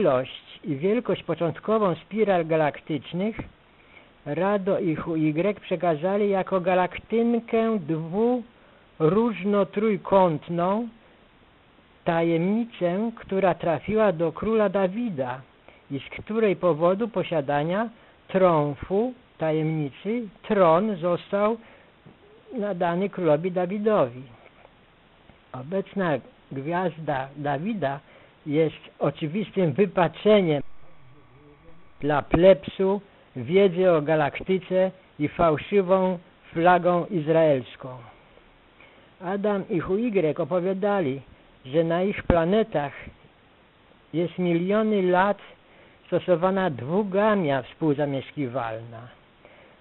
ilość i wielkość początkową spiral galaktycznych Rado i Y przekazali jako galaktynkę dwuróżno-trójkątną tajemnicę, która trafiła do króla Dawida i z której powodu posiadania trąfu tajemnicy tron został nadany królowi Dawidowi. Obecna gwiazda Dawida jest oczywistym wypaczeniem dla plepsu wiedzy o galaktyce i fałszywą flagą izraelską. Adam i Huigre opowiadali, że na ich planetach jest miliony lat stosowana dwugamia współzamieszkiwalna,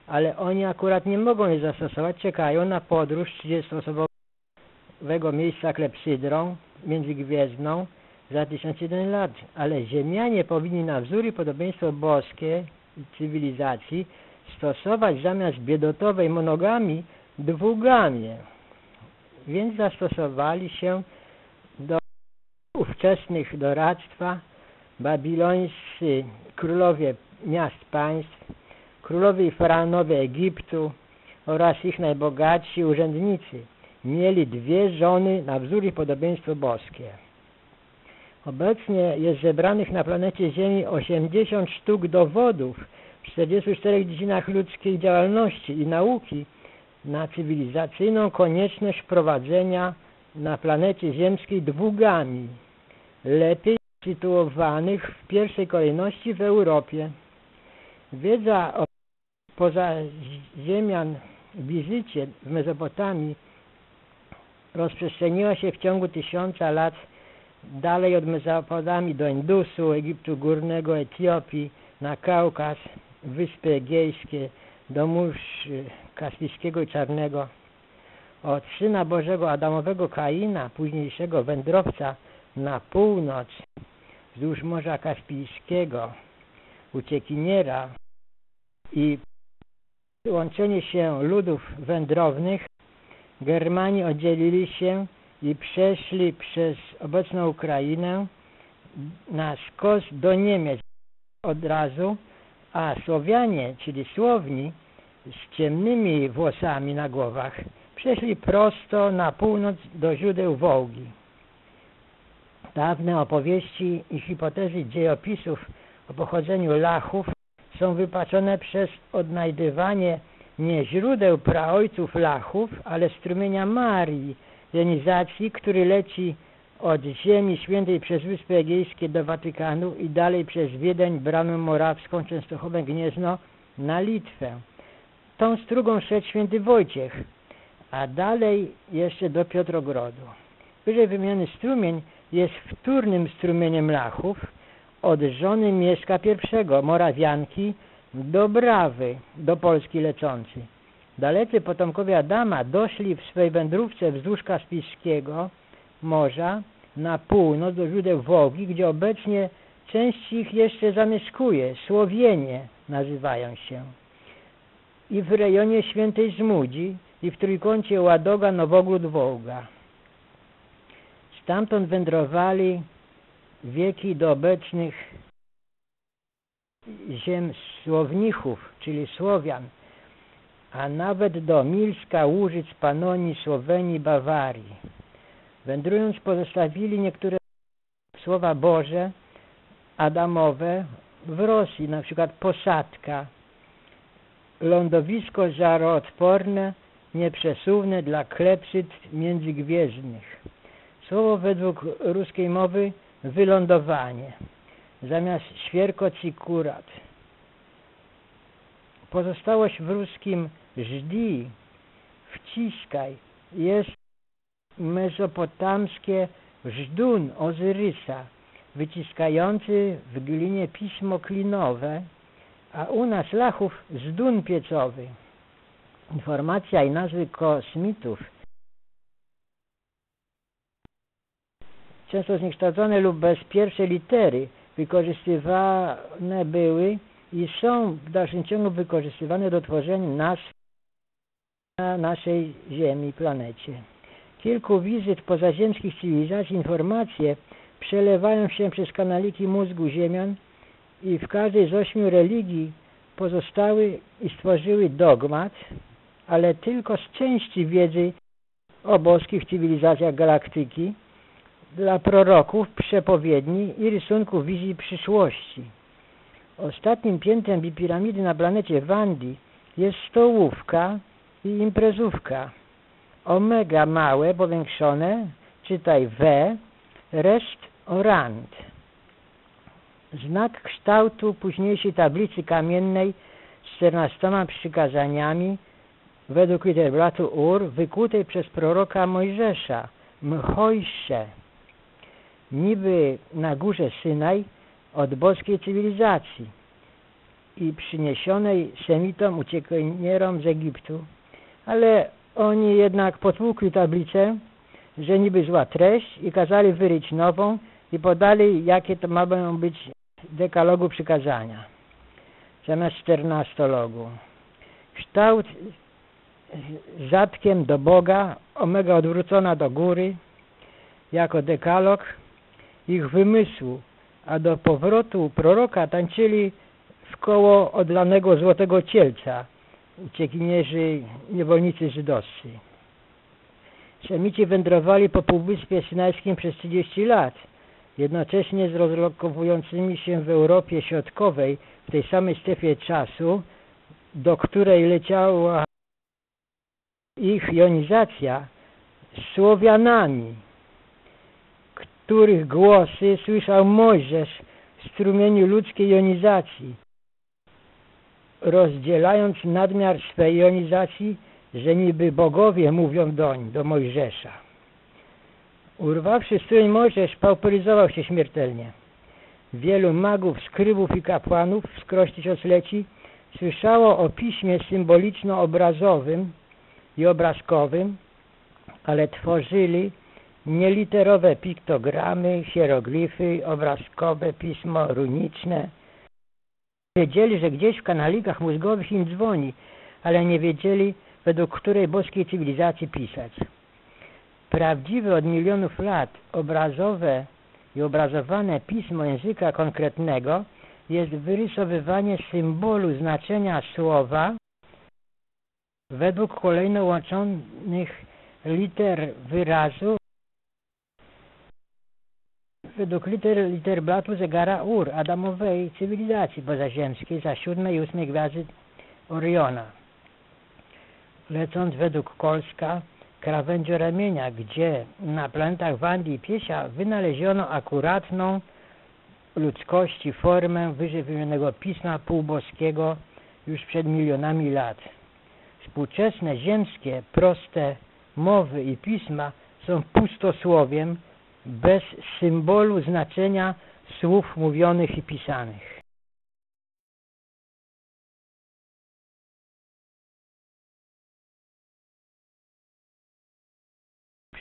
ale oni akurat nie mogą jej zastosować, czekają na podróż 30-osobowego miejsca klepsydrą międzygwiezdną za 1001 lat, ale Ziemianie powinni na wzór i podobieństwo boskie cywilizacji stosować zamiast biedotowej monogami dwugamię. Więc zastosowali się do ówczesnych doradztwa babilońscy królowie miast państw, królowie i faraonowie Egiptu oraz ich najbogatsi urzędnicy mieli dwie żony na wzór i podobieństwo boskie. Obecnie jest zebranych na planecie Ziemi 80 sztuk dowodów w 44 dziedzinach ludzkiej działalności i nauki na cywilizacyjną konieczność wprowadzenia na planecie ziemskiej dwugami, lepiej sytuowanych w pierwszej kolejności w Europie. Wiedza o pozaziemian wizycie w Mezopotamii rozprzestrzeniła się w ciągu tysiąca lat dalej od Mezopotamii do Indusu, Egiptu Górnego, Etiopii, na Kaukaz, Wyspy Egejskie, do Mórz Kaspijskiego i Czarnego. Od Syna Bożego Adamowego Kaina, późniejszego wędrowca na północ, wzdłuż Morza Kaspijskiego, uciekiniera i łączenie się ludów wędrownych, Germani oddzielili się i przeszli przez obecną Ukrainę na skos do Niemiec od razu, a Słowianie, czyli Słowni z ciemnymi włosami na głowach, przeszli prosto na północ do źródeł Wołgi. Dawne opowieści i hipotezy dziejopisów o pochodzeniu Lachów są wypaczone przez odnajdywanie nie źródeł praojców Lachów, ale strumienia Marii, jonizacji, który leci od Ziemi Świętej przez Wyspy Egejskie do Watykanu i dalej przez Wiedeń, Bramę Morawską, Częstochowę, Gniezno na Litwę. Tą strugą szedł święty Wojciech, a dalej jeszcze do Piotrogrodu. Wyżej wymieniony strumień jest wtórnym strumieniem Lachów od żony Mieszka I, Morawianki, do Brawy, do Polski lecący. Dalecy potomkowie Adama doszli w swej wędrówce wzdłuż Kaspijskiego Morza na północ do źródeł Wogi, gdzie obecnie część ich jeszcze zamieszkuje. Słowienie nazywają się. I w rejonie Świętej Zmudzi i w trójkącie Ładoga, Nowogród, Wołga. Stamtąd wędrowali wieki do obecnych ziem Słownichów, czyli Słowian, a nawet do Milska, Łużyc, Panonii, Słowenii, Bawarii. Wędrując pozostawili niektóre słowa Boże, Adamowe w Rosji, na przykład posadka, lądowisko żaroodporne, nieprzesuwne dla klepsyd międzygwiezdnych. Słowo według ruskiej mowy wylądowanie, zamiast świerkocikurat. Pozostałość w ruskim żdi, wciskaj, jest mezopotamskie żdun Ozyrysa, wyciskający w glinie pismo klinowe, a u nas Lachów zdun piecowy. Informacja i nazwy kosmitów często zniekształcone lub bez pierwszej litery wykorzystywane były i są w dalszym ciągu wykorzystywane do tworzenia nazw na naszej Ziemi, planecie. Kilku wizyt pozaziemskich cywilizacji informacje przelewają się przez kanaliki mózgu ziemian i w każdej z ośmiu religii pozostały i stworzyły dogmat, ale tylko z części wiedzy o boskich cywilizacjach galaktyki dla proroków, przepowiedni i rysunków wizji przyszłości. Ostatnim piętrem bipiramidy na planecie Wandi jest stołówka i imprezówka. Omega małe, powiększone, czytaj W, restaurant. Znak kształtu późniejszej tablicy kamiennej z 14 przykazaniami według literatu Ur wykutej przez proroka Mojżesza, Mchojsze, niby na górze Synaj od boskiej cywilizacji i przyniesionej Semitom uciekinierom z Egiptu, ale oni jednak potłukli tablicę, że niby zła treść i kazali wyryć nową i podali, jakie to mają być dekalogu przykazania zamiast czternastologu. Kształt zatkiem do Boga, omega odwrócona do góry, jako dekalog ich wymysłu, a do powrotu proroka tańczyli w koło odlanego złotego cielca uciekinierzy, niewolnicy żydowscy. Semici wędrowali po Półwyspie Synajskim przez 30 lat, jednocześnie z rozlokowującymi się w Europie Środkowej w tej samej strefie czasu, do której leciała ich jonizacja, Słowianami, których głosy słyszał Mojżesz w strumieniu ludzkiej jonizacji, rozdzielając nadmiar swej jonizacji, że niby bogowie mówią doń, do Mojżesza. Urwawszy strumień Mojżesz pauperyzował się śmiertelnie. Wielu magów, skrybów i kapłanów, skroś tysiącleci, słyszało o piśmie symboliczno-obrazowym i obrazkowym, ale tworzyli nieliterowe piktogramy, hieroglify, obrazkowe pismo runiczne. Wiedzieli, że gdzieś w kanalikach mózgowych im dzwoni, ale nie wiedzieli, według której boskiej cywilizacji pisać. Prawdziwe od milionów lat obrazowe i obrazowane pismo języka konkretnego jest wyrysowywanie symbolu znaczenia słowa według kolejno łączonych liter wyrazu według liter, literblatu zegara Ur, Adamowej cywilizacji pozaziemskiej za siódmej i ósmej gwiazdy Oriona. Lecąc według Kolska, krawędzioramienia, gdzie na planetach Wandi i Piesia wynaleziono akuratną ludzkości formę wyżej wymienionego pisma półboskiego już przed milionami lat. Współczesne ziemskie, proste mowy i pisma są pustosłowiem bez symbolu znaczenia słów mówionych i pisanych.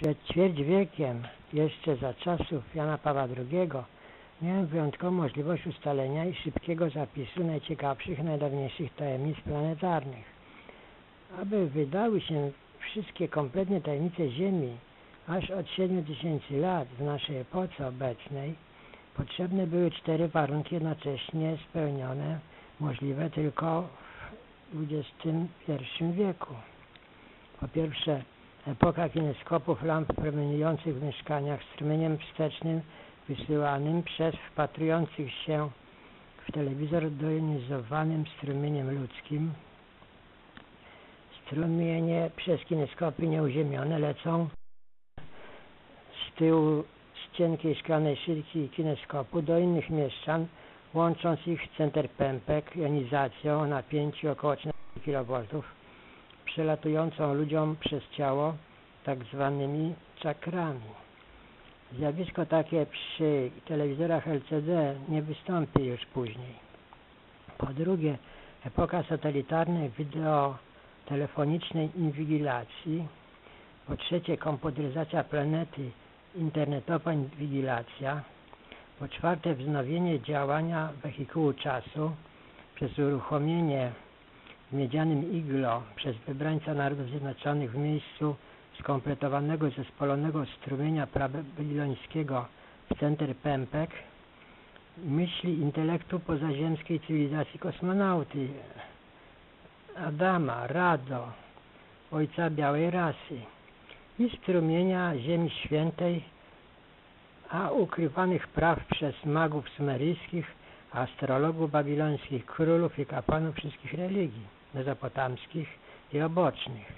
Przed ćwierć wiekiem, jeszcze za czasów Jana Pawła II, miałem wyjątkową możliwość ustalenia i szybkiego zapisu najciekawszych, najdawniejszych tajemnic planetarnych. Aby wydały się wszystkie kompletnie tajemnice Ziemi, aż od 7 tysięcy lat w naszej epoce obecnej, potrzebne były cztery warunki jednocześnie spełnione, możliwe tylko w XXI wieku. Po pierwsze, epoka kineskopów lamp promieniujących w mieszkaniach strumieniem wstecznym wysyłanym przez wpatrujących się w telewizor dojonizowanym strumieniem ludzkim. Strumienie przez kineskopy nieuziemione lecą tyłu z cienkiej szklanej szylki kineskopu do innych mieszczan, łącząc ich center pępek jonizacją o napięciu około 13 kV, przelatującą ludziom przez ciało tak zwanymi czakrami. Zjawisko takie przy telewizorach LCD nie wystąpi już później. Po drugie, epoka satelitarnej wideotelefonicznej inwigilacji. Po trzecie, komputeryzacja planety, internetowa inwigilacja. Po czwarte, wznowienie działania wehikułu czasu przez uruchomienie w miedzianym iglo przez wybrańca Narodów Zjednoczonych w miejscu skompletowanego zespolonego strumienia prababilońskiego Center Pempek, myśli intelektu pozaziemskiej cywilizacji kosmonauty, Adama, Rado, ojca białej rasy i strumienia Ziemi Świętej, a ukrywanych praw przez magów sumeryjskich, astrologów babilońskich, królów i kapłanów wszystkich religii mezopotamskich i obocznych.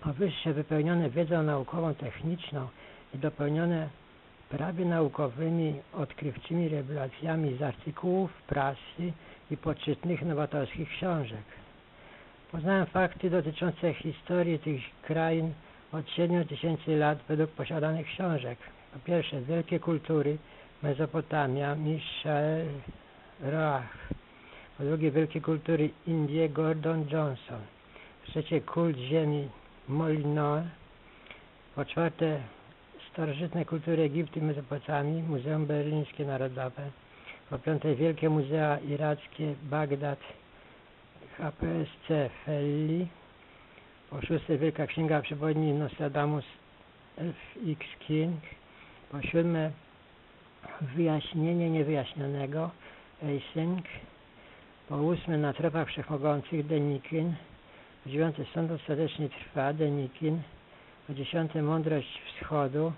Powyższe wypełnione wiedzą naukową, techniczną i dopełnione prawie naukowymi, odkrywczymi rewelacjami z artykułów, prasy i poczytnych nowatorskich książek. Poznałem fakty dotyczące historii tych krain od 7 tysięcy lat według posiadanych książek. Po pierwsze, wielkie kultury, Mezopotamia, Michel Roach. Po drugie, wielkie kultury Indie, Gordon Johnson. Po trzecie, kult ziemi Molinoe. Po czwarte, starożytne kultury Egiptu i Mezopotamii, Muzeum Berlińskie Narodowe. Po piąte, wielkie muzea irackie, Bagdad, HPSC Felli. Po szóste, Wielka Księga Przewodni Nostradamus FX King. Po siódme, wyjaśnienie niewyjaśnionego Async. Po ósme, na tropach wszechmogących Denikin. Po dziewiąte, sąd ostatecznie trwa Denikin. Po dziesiąte, mądrość wschodu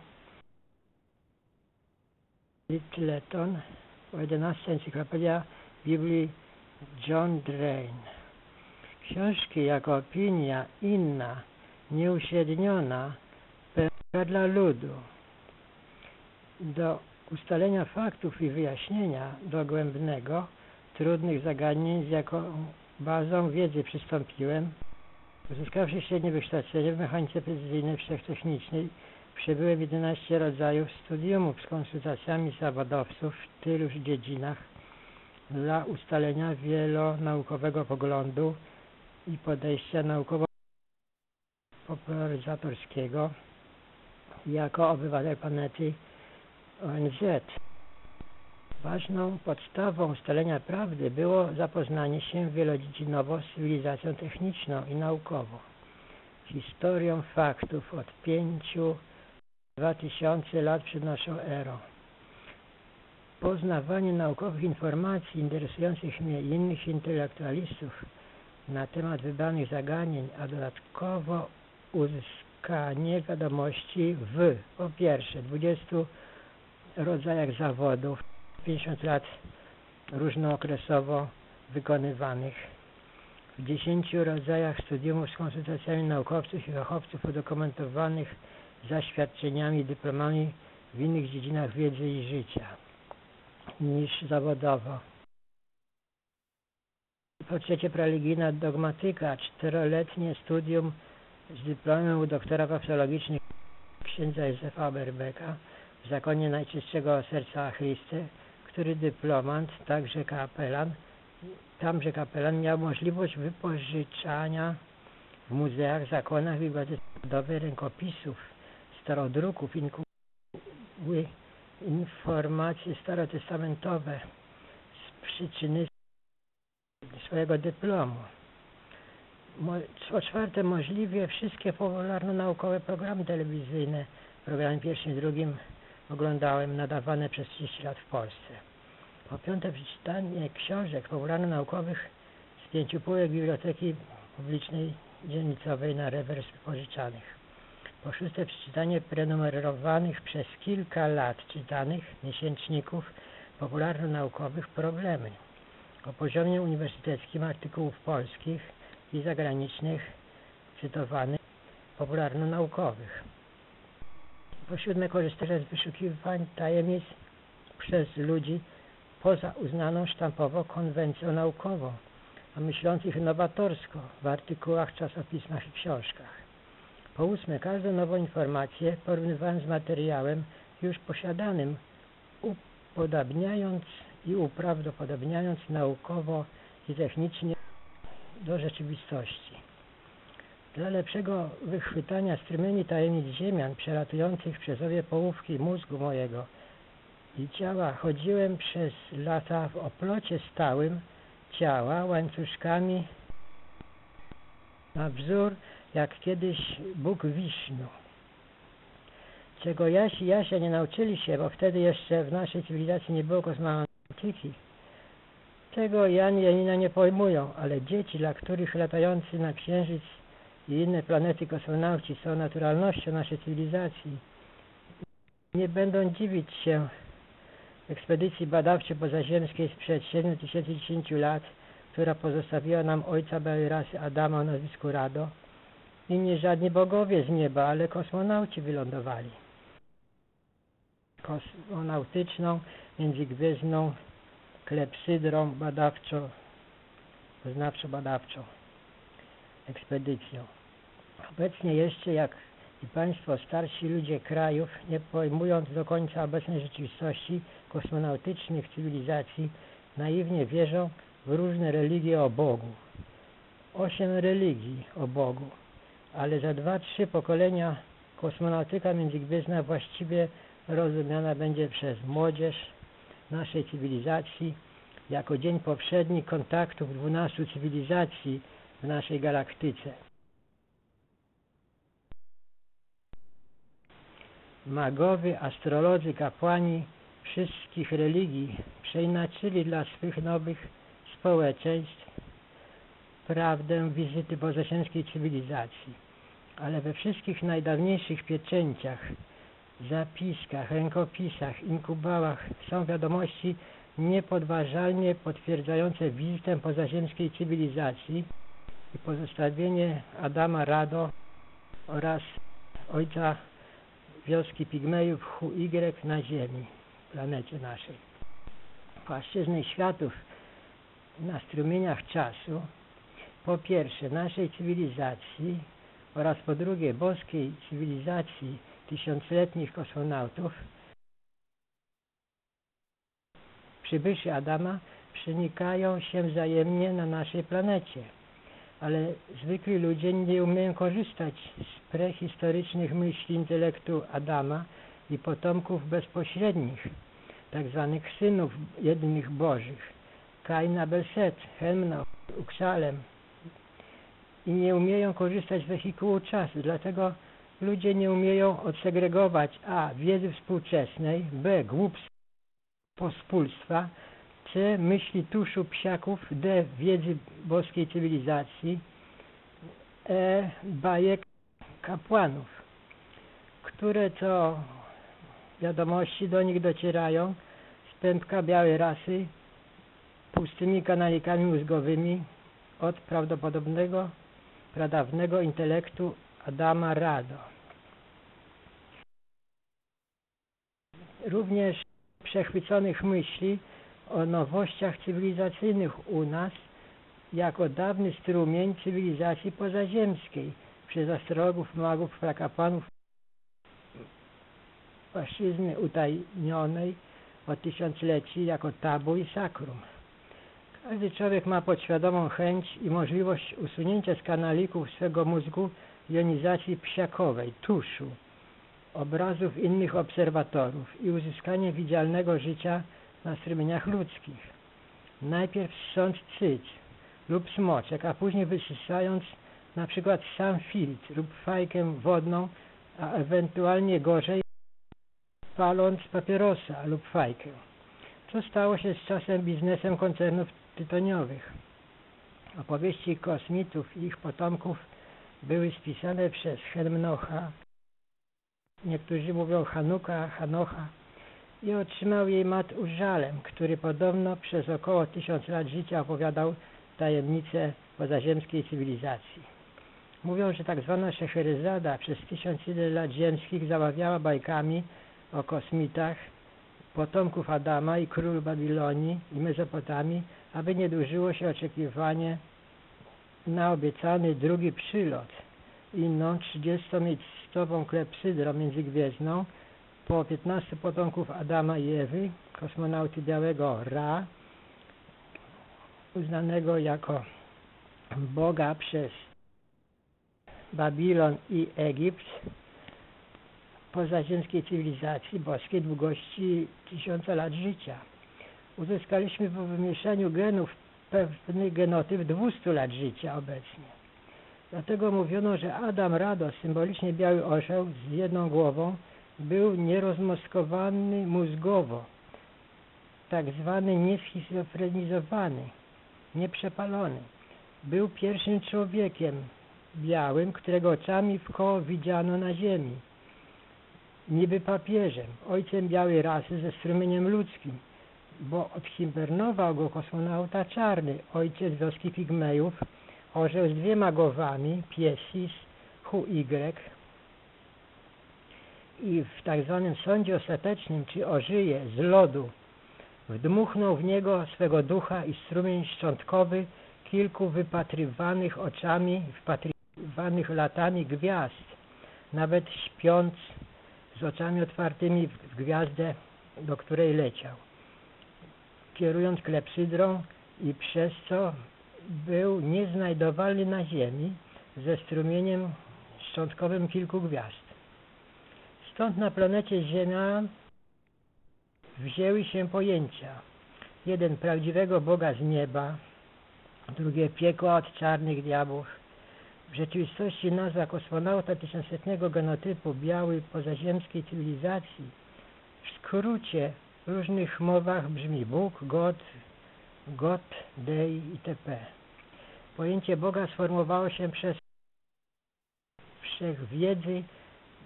Littleton. Po jedenaste, encyklopedia Biblii John Drain. Książki jako opinia inna, nieuśredniona, pełna dla ludu. Do ustalenia faktów i wyjaśnienia dogłębnego trudnych zagadnień z jaką bazą wiedzy przystąpiłem. Uzyskawszy średnie wykształcenie w mechanice precyzyjnej wszechtechnicznej, przebyłem 11 rodzajów studiumów z konsultacjami zawodowców w tyluż dziedzinach dla ustalenia wielonaukowego poglądu i podejścia naukowo-popularyzatorskiego jako obywatel planety ONZ. Ważną podstawą ustalenia prawdy było zapoznanie się wielodziedzinowo z cywilizacją techniczną i naukową, historią faktów od pięciu dwa tysiące lat przed naszą erą. Poznawanie naukowych informacji interesujących mnie i innych intelektualistów na temat wybranych zagadnień, a dodatkowo uzyskanie wiadomości w, po pierwsze, 20 rodzajach zawodów, 50 lat różnookresowo wykonywanych, w 10 rodzajach studiumów z konsultacjami naukowców i fachowców udokumentowanych zaświadczeniami i dyplomami w innych dziedzinach wiedzy i życia niż zawodowo. Po trzecie, religijna dogmatyka, czteroletnie studium z dyplomem u doktora papsologicznych księdza Józefa Oberbeka w zakonie Najczystszego Serca Chryste, który dyplomant, także kapelan, tamże kapelan miał możliwość wypożyczania w muzeach, zakonach, bibliotece rękopisów, starodruków, inkuby informacje starotestamentowe z przyczyny swojego dyplomu. Po czwarte, możliwie wszystkie popularno-naukowe programy telewizyjne, program pierwszym i drugim oglądałem nadawane przez 30 lat w Polsce. Po piąte, przeczytanie książek popularno-naukowych z pięciu półek Biblioteki Publicznej Dzielnicowej na rewers wypożyczanych. Po szóste, przeczytanie prenumerowanych przez kilka lat czytanych miesięczników popularno-naukowych problemy o poziomie uniwersyteckim artykułów polskich i zagranicznych cytowanych popularno-naukowych. Po siódme, korzystanie z wyszukiwań tajemnic przez ludzi poza uznaną sztampowo konwencją naukową, a myślących nowatorsko w artykułach, czasopismach i książkach. Po ósme, każdą nową informację porównywałem z materiałem już posiadanym, upodabniając i uprawdopodobniając naukowo i technicznie do rzeczywistości. Dla lepszego wychwytania strumieni tajemnic ziemian przelatujących przez obie połówki mózgu mojego i ciała chodziłem przez lata w oplocie stałym ciała łańcuszkami na wzór jak kiedyś Bóg Wisznu. czego Jasi i Jasia nie nauczyli się, bo wtedy jeszcze w naszej cywilizacji nie było kosmonautyki. Tego Jan i Janina nie pojmują, ale dzieci, dla których latający na Księżyc i inne planety kosmonauci są naturalnością naszej cywilizacji, nie będą dziwić się ekspedycji badawczej pozaziemskiej sprzed 7010 lat, która pozostawiła nam ojca białej rasy Adama o nazwisku Rado i nie żadni bogowie z nieba, ale kosmonauci wylądowali. Kosmonautyczną, międzygwiezdną klepsydrą badawczo, poznawczo-badawczą ekspedycją. Obecnie jeszcze, jak i Państwo, starsi ludzie krajów, nie pojmując do końca obecnej rzeczywistości kosmonautycznych cywilizacji, naiwnie wierzą w różne religie o Bogu. Osiem religii o Bogu, ale za dwa, trzy pokolenia kosmonautyka międzygwiezdna właściwie rozumiana będzie przez młodzież naszej cywilizacji jako dzień poprzedni kontaktów dwunastu cywilizacji w naszej galaktyce. Magowie, astrolodzy, kapłani wszystkich religii przeinaczyli dla swych nowych społeczeństw prawdę wizyty pozaziemskiej cywilizacji, ale we wszystkich najdawniejszych pieczęciach, zapiskach, rękopisach, inkubałach są wiadomości niepodważalnie potwierdzające wizytę pozaziemskiej cywilizacji i pozostawienie Adama Rado oraz ojca wioski pigmejów HUY na Ziemi, planecie naszej. Płaszczyzny światów na strumieniach czasu, po pierwsze naszej cywilizacji oraz po drugie boskiej cywilizacji tysiącletnich kosmonautów, przybyszy Adama przenikają się wzajemnie na naszej planecie. Ale zwykli ludzie nie umieją korzystać z prehistorycznych myśli intelektu Adama i potomków bezpośrednich, tak zwanych synów jedynych bożych, Kaina Belset, Hemno, Uxalem i nie umieją korzystać z wehikułu czasu, dlatego ludzie nie umieją odsegregować a. wiedzy współczesnej, b. głupstwa pospólstwa, C. Myśli tuszu psiaków. D. Wiedzy boskiej cywilizacji. E. Bajek kapłanów, które to wiadomości do nich docierają z pępka białej rasy pustymi kanalikami mózgowymi od prawdopodobnego, pradawnego intelektu Adama Rado. Również przechwyconych myśli o nowościach cywilizacyjnych u nas jako dawny strumień cywilizacji pozaziemskiej przez astrologów, magów, prakapłanów płaszczyzny utajnionej od tysiącleci jako tabu i sakrum. Każdy człowiek ma podświadomą chęć i możliwość usunięcia z kanalików swego mózgu jonizacji psiakowej, tuszu, obrazów innych obserwatorów i uzyskanie widzialnego życia na strumieniach ludzkich. Najpierw sąd cyć lub smoczek, a później wysysając na przykład sam filtr lub fajkę wodną, a ewentualnie gorzej paląc papierosa lub fajkę. Co stało się z czasem biznesem koncernów tytoniowych? Opowieści kosmitów i ich potomków były spisane przez Hermnocha, niektórzy mówią Hanuka, Hanocha, i otrzymał jej mat Użalem, który podobno przez około tysiąc lat życia opowiadał tajemnice pozaziemskiej cywilizacji. Mówią, że tak zwana Szeheryzada przez tysiąc lat ziemskich zabawiała bajkami o kosmitach, potomków Adama i król Babilonii i Mezopotamii, aby nie dłużyło się oczekiwanie na obiecany drugi przylot, inną trzydziestomiejscową klepsydrą międzygwiezdną, po 15 potomków Adama i Ewy, kosmonauty białego Ra, uznanego jako Boga przez Babilon i Egipt, pozaziemskiej cywilizacji boskiej długości tysiąca lat życia. Uzyskaliśmy po wymieszaniu genów pewny genotyp 200 lat życia obecnie. Dlatego mówiono, że Adam Rado, symbolicznie biały orzeł z jedną głową, Był nierozmoskowany mózgowo, tak zwany nieschizofrenizowany, nieprzepalony. Był pierwszym człowiekiem białym, którego oczami w koło widziano na ziemi. Niby papieżem, ojcem białej rasy ze strumieniem ludzkim, bo odhibernował go kosmonauta czarny, ojciec wioski pigmejów, orzeł z dwiema głowami, piesis, HY, i w tak zwanym sądzie ostatecznym, czy ożyje z lodu, wdmuchnął w niego swego ducha i strumień szczątkowy kilku wypatrywanych oczami, wpatrywanych latami gwiazd, nawet śpiąc z oczami otwartymi w gwiazdę, do której leciał, kierując klepsydrą i przez co był nieznajdowalny na ziemi ze strumieniem szczątkowym kilku gwiazd. Stąd na planecie Ziemia wzięły się pojęcia. Jeden prawdziwego Boga z nieba, drugie piekła od czarnych diabłów. W rzeczywistości nazwa kosmonauta tysiącletniego genotypu białej pozaziemskiej cywilizacji w skrócie w różnych mowach brzmi Bóg, God, God, Dei itp. Pojęcie Boga sformowało się przez wszechwiedzy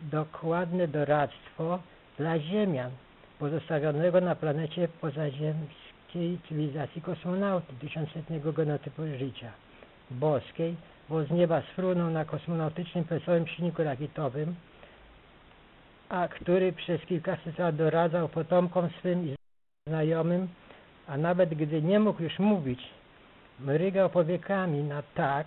dokładne doradztwo dla Ziemian pozostawionego na planecie pozaziemskiej cywilizacji kosmonauty tysiącletniego genotypu życia boskiej, bo z nieba sfrunął na kosmonautycznym pesowym silniku rakietowym, a który przez kilkaset lat doradzał potomkom swym i znajomym, a nawet gdy nie mógł już mówić, mrygał powiekami na tak,